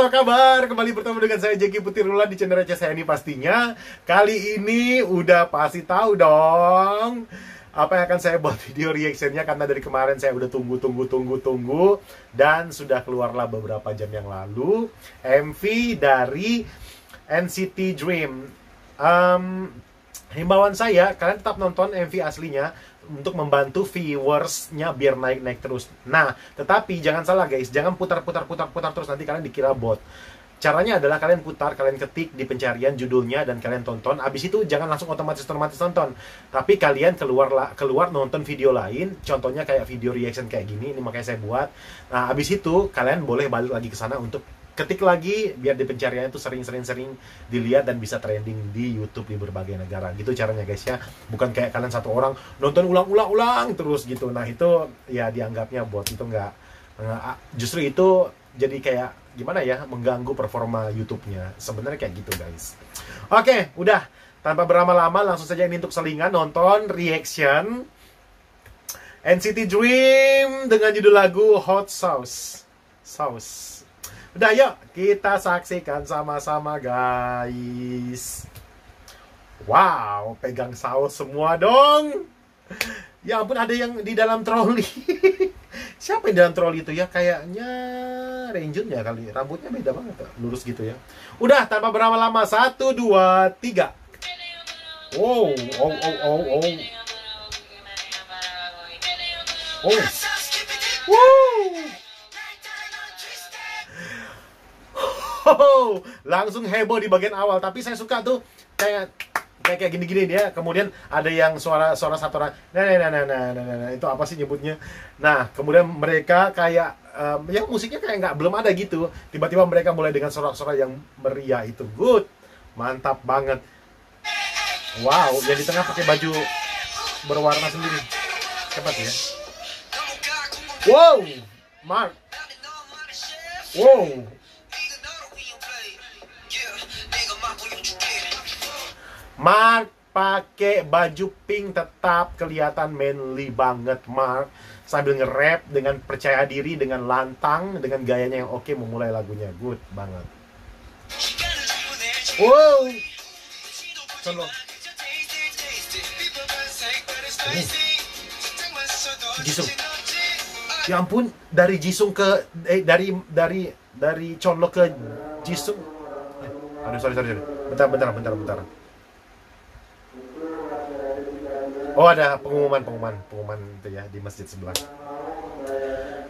apa kabar? Kembali bertemu dengan saya Jeki Putirula di channel saya ini pastinya. Kali ini udah pasti tahu dong Apa yang akan saya buat video reactionnya Karena dari kemarin saya udah tunggu, tunggu, tunggu, tunggu. Dan sudah keluarlah beberapa jam yang lalu MV dari NCT Dream. Um, Himbauan saya, kalian tetap nonton MV aslinya untuk membantu viewersnya biar naik-naik terus. Nah, tetapi jangan salah guys, jangan putar-putar-putar-putar terus nanti kalian dikira bot. Caranya adalah kalian putar, kalian ketik di pencarian judulnya dan kalian tonton. Abis itu jangan langsung otomatis otomatis nonton, tapi kalian keluar keluar nonton video lain. Contohnya kayak video reaction kayak gini, ini makanya saya buat. Nah, abis itu kalian boleh balik lagi ke sana untuk ketik lagi biar di pencarian itu sering-sering-sering dilihat dan bisa trending di YouTube di berbagai negara. Gitu caranya guys ya. Bukan kayak kalian satu orang nonton ulang-ulang-ulang terus gitu. Nah itu ya dianggapnya buat itu nggak justru itu jadi kayak gimana ya mengganggu performa YouTube-nya. Sebenarnya kayak gitu guys. Oke udah. Tanpa berlama-lama langsung saja ini untuk selingan nonton reaction NCT Dream dengan judul lagu Hot Sauce. Sauce Udah yuk kita saksikan sama-sama guys. Wow, pegang saus semua dong. Ya ampun ada yang di dalam troli. Siapa yang di dalam troli itu ya? Kayaknya Renjun ya kali. Rambutnya beda banget. Lurus gitu ya. Udah tanpa berlama-lama. Satu, dua, tiga. Wow, oh, oh, oh, oh. Oh. Wow. Langsung heboh di bagian awal. Tapi saya suka tuh kayak kayak kayak gini-gini dia. Kemudian ada yang suara suara satu orang. Nah, nah, nah, nah, nah, nah, nah, itu apa sih nyebutnya? Nah, kemudian mereka kayak um, yang musiknya kayak nggak belum ada gitu. Tiba-tiba mereka mulai dengan sorak-sorak yang meriah itu. Good, mantap banget. Wow, yang di tengah pakai baju berwarna sendiri. Cepat ya. Wow, Mark. Wow, Mark pakai baju pink tetap kelihatan manly banget Mark. Sambil nge-rap dengan percaya diri dengan lantang dengan gayanya yang oke memulai lagunya. Good banget. Wow. Contoh. Oh. Jisung. Ya ampun dari Jisung ke eh dari dari dari Chonlo ke Jisung. Eh, aduh sorry sorry sorry. Bentar bentar bentar bentar Oh ada pengumuman pengumuman pengumuman itu ya di masjid sebelah.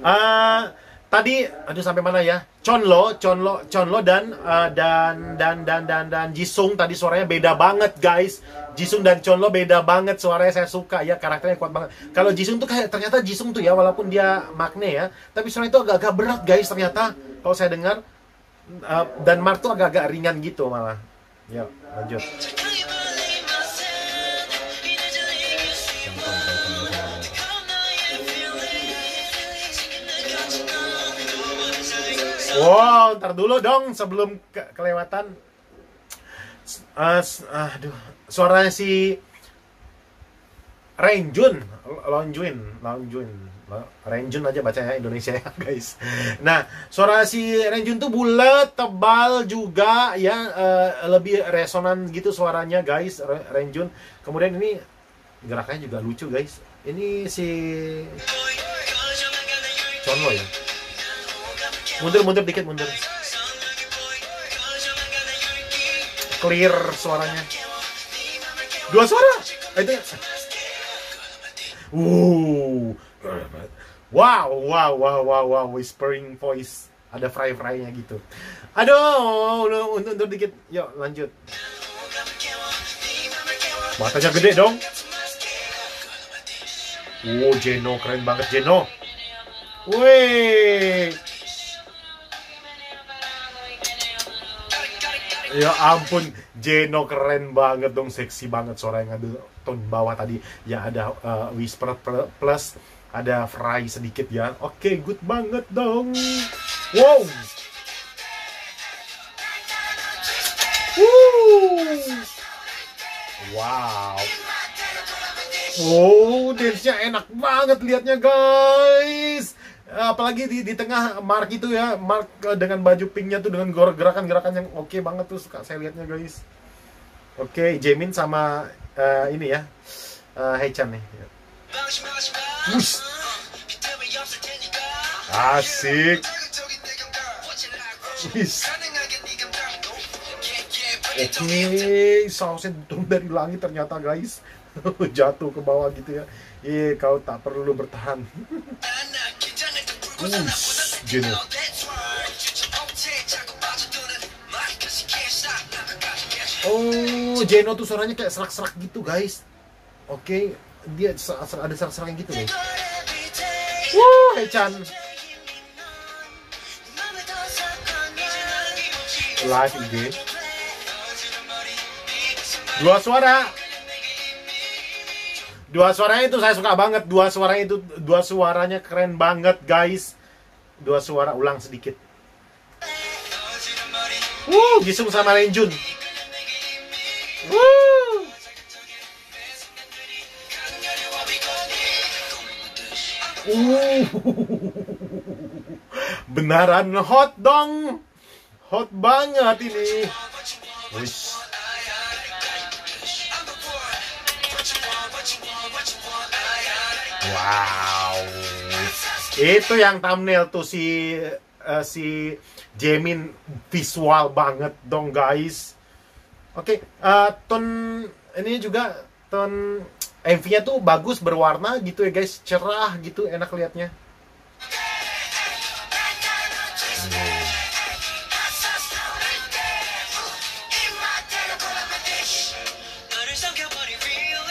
Uh, tadi aduh sampai mana ya? Chonlo, Chonlo, Chonlo dan uh, dan dan dan dan dan Jisung tadi suaranya beda banget guys. Jisung dan Chonlo beda banget suaranya saya suka ya karakternya kuat banget. Kalau Jisung tuh kayak ternyata Jisung tuh ya walaupun dia makne ya, tapi suaranya itu agak-agak berat guys ternyata kalau saya dengar uh, dan Mark tuh agak-agak ringan gitu malah. Yuk lanjut. Wow, ntar dulu dong sebelum ke kelewatan. Uh, aduh, suaranya si Renjun, Lonjuin, Lonjuin, Renjun aja bacanya Indonesia ya guys. Nah, suara si Renjun tuh bulat, tebal juga ya, uh, lebih resonan gitu suaranya guys, Renjun. Kemudian ini gerakannya juga lucu guys. Ini si Chonlo ya mundur mundur dikit mundur. Clear suaranya. Dua suara? Itu. Wow wow wow wow wow. Whispering voice. Ada fry frynya gitu. Aduh untuk untuk dikit. Yuk lanjut. Matanya gede dong. Wow, Jeno keren banget Jeno. Wih, Ya ampun, Jeno keren banget dong, seksi banget suara yang ngambil tone bawah tadi. Ya ada uh, whisper plus ada fry sedikit ya. Oke, okay, good banget dong. Wow. Wow. Wow, dance-nya enak banget liatnya guys. Apalagi di di tengah Mark itu ya Mark eh, dengan baju pinknya tuh dengan gerakan-gerakan yang oke banget tuh suka saya lihatnya guys. Oke Jamin sama eh, ini ya uh, Haechan nih. Wush. asik. Oke, sausnya turun dari langit ternyata guys. Jatuh ke bawah gitu ya. Iya, kau tak perlu bertahan Ush. Oh, Jeno tuh suaranya kayak serak-serak gitu guys. Oke, dia se- se- ada serak-serak gitu nih Wuh, Hechan Live IG. Dua suara Dua suaranya itu saya suka banget. Dua suaranya itu Dua suaranya keren banget guys. Dua suara ulang sedikit. Wuh, Jisung sama Renjun. Benaran hot dong. Hot banget ini. Wish. Wow. Itu yang thumbnail tuh si eh, si Jamin visual banget dong guys. Oke, eh, ton ini juga ton MV-nya tuh bagus berwarna gitu ya guys, cerah gitu, enak liatnya.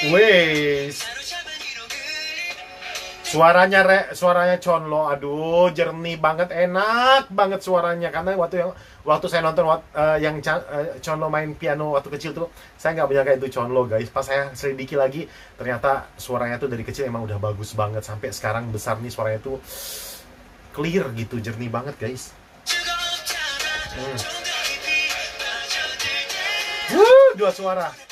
Wes. Suaranya re, suaranya Chonlo, aduh jernih banget, enak banget suaranya karena waktu yang waktu saya nonton eh, yang Cha- eh, Chonlo main piano waktu kecil tuh saya nggak menyangka itu Chonlo guys. Pas saya selidiki lagi ternyata suaranya tuh dari kecil emang udah bagus banget sampai sekarang besar nih suaranya tuh clear gitu, jernih banget guys. Hmm. Wuh, dua suara.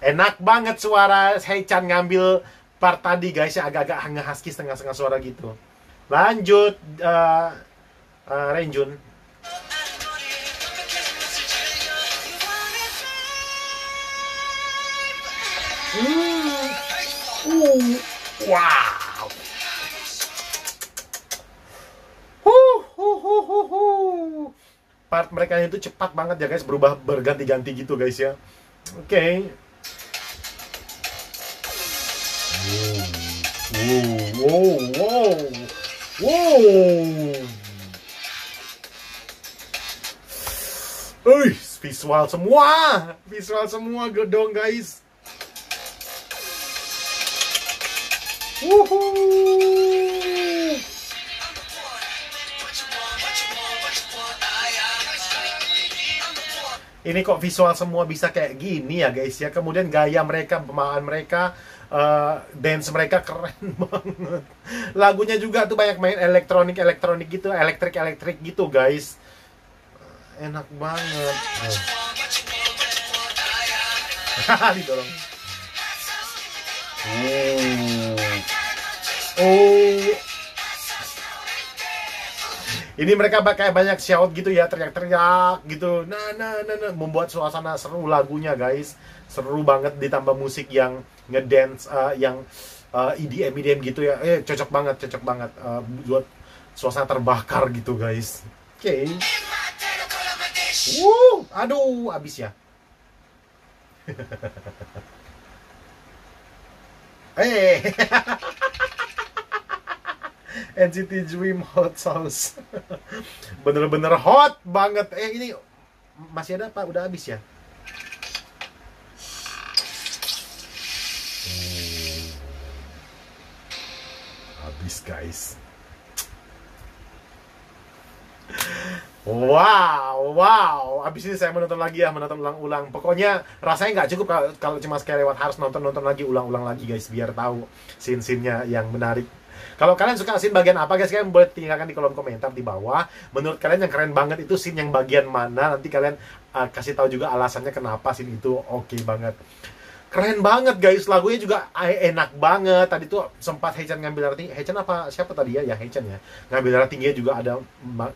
Enak banget suara Heichan ngambil part tadi guys ya agak-agak hanga husky setengah-setengah suara gitu. Lanjut eh eh, Renjun. Hmm. Uh. Wow. Huh, huh, huh, huh, huh. Part mereka itu cepat banget ya guys, berubah berganti-ganti gitu guys ya. Oke. Wow, wow, wow, wow. Wih, visual semua, visual semua gedong guys. Wuhuu. Ini kok visual semua bisa kayak gini ya guys ya. Kemudian gaya mereka, pemahaman mereka, eh, dance mereka keren banget. Lagunya juga tuh banyak main elektronik elektronik gitu, elektrik elektrik gitu guys. Enak banget. Oh. Didorong. Oh. Oh. Ini mereka kayak banyak shout gitu ya, teriak-teriak gitu. Nah, nah, nah, nah, membuat suasana seru lagunya, guys. Seru banget ditambah musik yang ngedance eh, yang eh, EDM EDM gitu ya. Eh, cocok banget, cocok banget eh, buat suasana terbakar gitu, guys. Oke. Wuh, aduh, abis ya. Eh. NCT Dream Hot Sauce. Bener-bener hot banget. Eh ini masih ada apa? Udah habis ya? Hmm. Habis guys. Wow, wow. Abis ini saya menonton lagi ya, menonton ulang-ulang. Pokoknya rasanya nggak cukup kalau, cuma sekali lewat harus nonton-nonton lagi, ulang-ulang lagi guys, biar tahu scene-scene-nya yang menarik. Kalau kalian suka scene bagian apa guys, kalian boleh tinggalkan di kolom komentar di bawah. Menurut kalian yang keren banget itu scene yang bagian mana? Nanti kalian uh, kasih tahu juga alasannya kenapa scene itu oke banget. Keren banget guys. Lagunya juga enak banget. Tadi tuh sempat Hechan ngambil darah tinggi. Hechan apa siapa tadi ya? Ya Hechan ya. Ngambil darah tinggi juga ada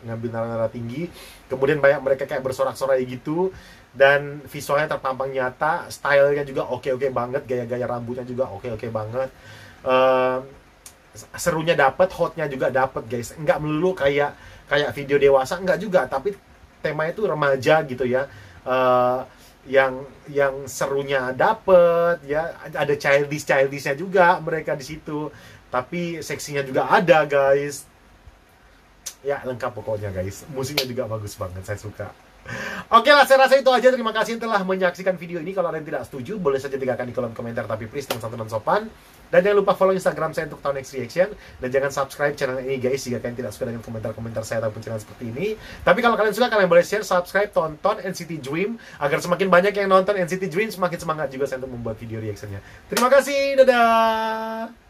ngambil darah tinggi. Kemudian banyak mereka kayak bersorak-sorai gitu. Dan visualnya terpampang nyata. Stylenya juga oke-oke banget. Gaya-gaya rambutnya juga oke-oke banget. Uh, serunya dapat hotnya juga dapat guys. Nggak melulu kayak kayak video dewasa. Nggak juga tapi temanya itu remaja gitu ya. Uh, yang yang serunya dapet ya ada childish childishnya juga mereka di situ. Tapi seksinya juga ada guys. Ya lengkap pokoknya guys. Musiknya juga bagus banget saya suka Oke lah, saya rasa itu aja. Terima kasih telah menyaksikan video ini. Kalau ada yang tidak setuju, boleh saja tinggalkan di kolom komentar. Tapi please, dengan satu dan sopan. Dan jangan lupa follow Instagram saya untuk tahu next reaction. Dan jangan subscribe channel ini guys, jika kalian tidak suka dengan komentar-komentar saya ataupun channel seperti ini. Tapi kalau kalian suka, kalian boleh share, subscribe, tonton NCT Dream. Agar semakin banyak yang nonton NCT Dream, semakin semangat juga saya untuk membuat video reactionnya. Terima kasih, dadah!